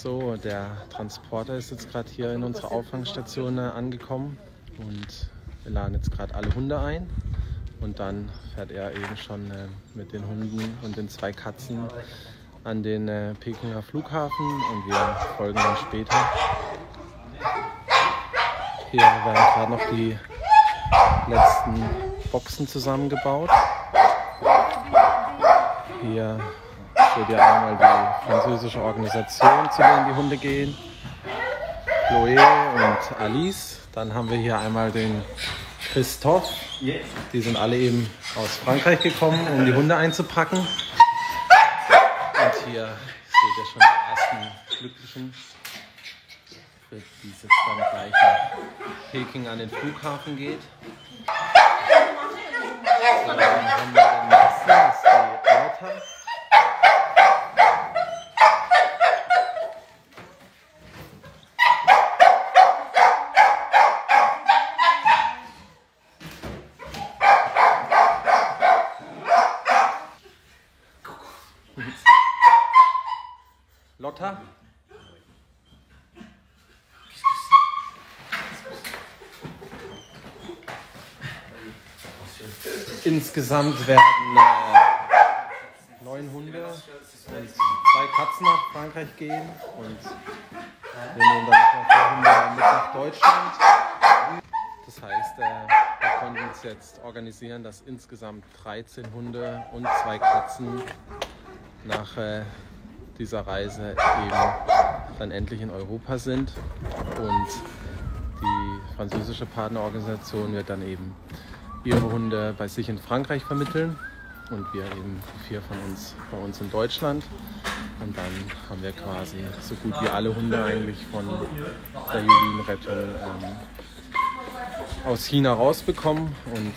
So, der Transporter ist jetzt gerade hier in unserer Auffangstation äh, angekommen und wir laden jetzt gerade alle Hunde ein und dann fährt er eben schon äh, mit den Hunden und den zwei Katzen an den äh, Pekinger Flughafen und wir folgen dann später. Hier werden gerade noch die letzten Boxen zusammengebaut. Hier seht ihr einmal die französische Organisation, zu der die Hunde gehen. Chloé und Alice. Dann haben wir hier einmal den Christoph. Die sind alle eben aus Frankreich gekommen, um die Hunde einzupacken. Und hier seht ihr schon die ersten Glücklichen, die es jetzt dann gleich nach Peking an den Flughafen geht. Dann haben wir den nächsten, das ist die Lotta. Lotta? Insgesamt werden äh, neun Hunde und zwei Katzen nach Frankreich gehen und wir nehmen dann noch vier Hunde mit nach Deutschland. Das heißt, äh, wir konnten uns jetzt organisieren, dass insgesamt 13 Hunde und zwei Katzen nach äh, dieser Reise eben dann endlich in Europa sind. Und die französische Partnerorganisation wird dann eben ihre Hunde bei sich in Frankreich vermitteln und wir eben vier von uns bei uns in Deutschland. Und dann haben wir quasi so gut wie alle Hunde eigentlich von der Julienrettung ähm, aus China rausbekommen. Und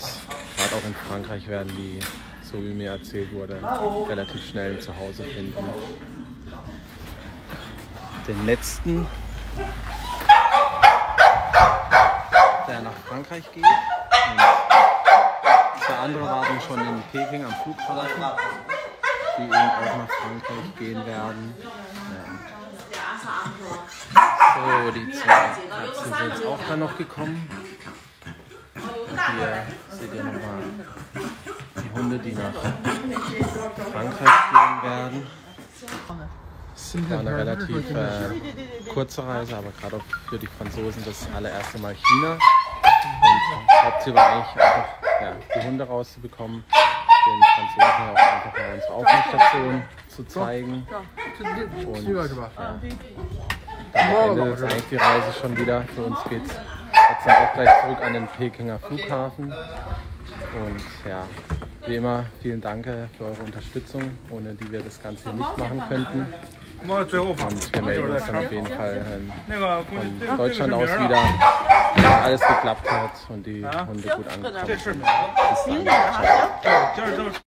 gerade auch in Frankreich werden die, so wie mir erzählt wurde, relativ schnell ein Zuhause finden den letzten, der nach Frankreich geht. Zwei andere warten schon in Peking am Flughafen, die eben auch nach Frankreich gehen werden. Ja. So, die zwei Katzen sind jetzt auch dann noch gekommen. Und hier seht ihr nochmal Hunde, die nach Frankreich gehen werden. Es war eine relativ äh, kurze Reise, aber gerade auch für die Franzosen das allererste Mal China. Und Hauptziel war eigentlich einfach ja, die Hunde rauszubekommen, den Franzosen auch einfach mal unsere Aufwachstation zu zeigen. Und ja, am Ende ist eigentlich die Reise schon wieder. Für uns geht es jetzt dann auch gleich zurück an den Pekinger Flughafen. Und ja, wie immer, vielen Dank für eure Unterstützung, ohne die wir das Ganze hier nicht machen könnten. Und wir melden uns dann auf jeden Fall ähm, von Deutschland aus wieder, wenn alles geklappt hat und die Hunde gut angekommen sind. Bis dann.